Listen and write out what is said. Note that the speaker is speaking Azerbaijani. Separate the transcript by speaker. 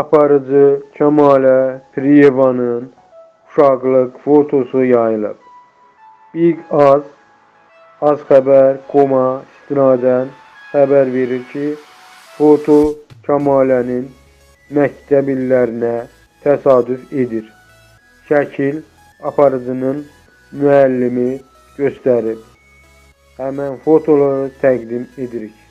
Speaker 1: aparıcı Kəmalə Piriyevanın uşaqlıq fotosu yayılıb. Big Az Az xəbər Koma istinadən xəbər verir ki, foto Kəmalənin məktəb illərinə təsadüf edir. Şəkil aparıcının müəllimi göstərib. Həmən fotoları təqdim edirik.